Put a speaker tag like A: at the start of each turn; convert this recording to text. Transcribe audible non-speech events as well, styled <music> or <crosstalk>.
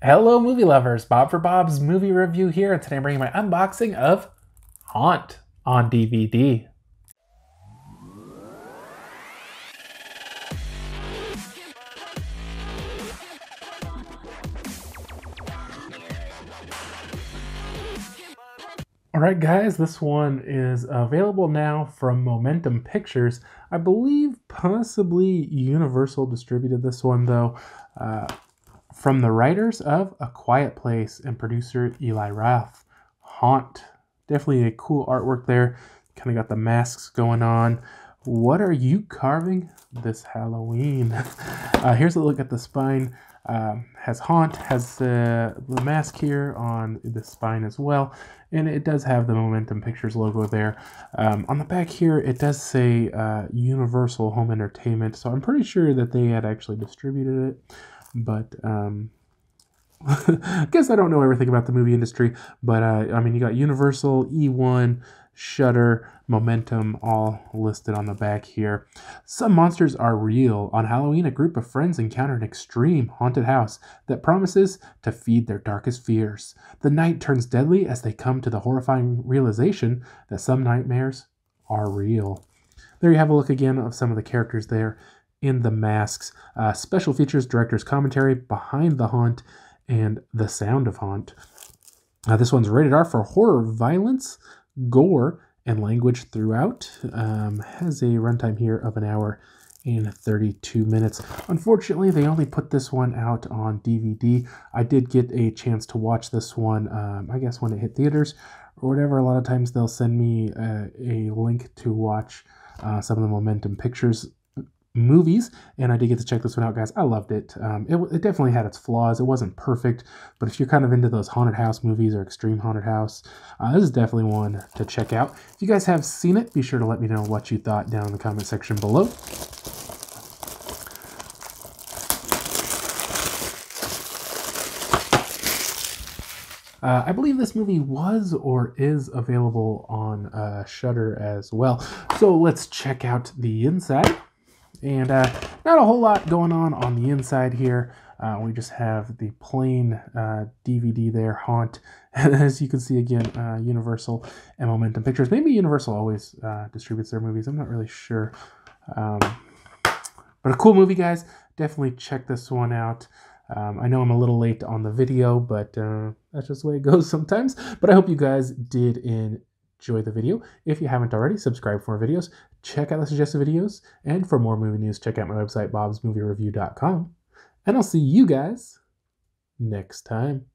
A: Hello, movie lovers. Bob for Bob's movie review here, and today I'm bringing my unboxing of Haunt on DVD. Alright, guys, this one is available now from Momentum Pictures. I believe possibly Universal distributed this one, though. Uh, from the writers of A Quiet Place and producer Eli Roth. Haunt. Definitely a cool artwork there. Kind of got the masks going on. What are you carving this Halloween? <laughs> Uh, here's a look at the spine. Um, has Haunt, has uh, the mask here on the spine as well, and it does have the Momentum Pictures logo there. Um, on the back here, it does say uh, Universal Home Entertainment, so I'm pretty sure that they had actually distributed it but um, <laughs> I guess I don't know everything about the movie industry, but uh, I mean, you got Universal, E1, Shudder, Momentum, all listed on the back here. Some monsters are real. On Halloween, a group of friends encounter an extreme haunted house that promises to feed their darkest fears. The night turns deadly as they come to the horrifying realization that some nightmares are real. There you have a look again of some of the characters there in the masks. Uh, special features, director's commentary, behind the haunt, and the sound of haunt. Uh, this one's rated R for horror, violence, gore, and language throughout. Um, has a runtime here of an hour and 32 minutes. Unfortunately, they only put this one out on DVD. I did get a chance to watch this one, um, I guess, when it hit theaters or whatever. A lot of times they'll send me uh, a link to watch uh, some of the Momentum Pictures movies, and I did get to check this one out, guys. I loved it. Um, it. It definitely had its flaws. It wasn't perfect, but if you're kind of into those haunted house movies or extreme haunted house, uh, this is definitely one to check out. If you guys have seen it, be sure to let me know what you thought down in the comment section below. Uh, I believe this movie was or is available on uh, Shudder as well. So let's check out the inside. And uh, not a whole lot going on on the inside here. Uh, we just have the plain uh, DVD there, Haunt. And <laughs> as you can see again, uh, Universal and Momentum Pictures. Maybe Universal always uh, distributes their movies. I'm not really sure. Um, but a cool movie, guys. Definitely check this one out. Um, I know I'm a little late on the video, but uh, that's just the way it goes <laughs> sometimes. But I hope you guys did in enjoy the video. If you haven't already, subscribe for more videos, check out the suggested videos, and for more movie news, check out my website, bobsmoviereview.com. And I'll see you guys next time.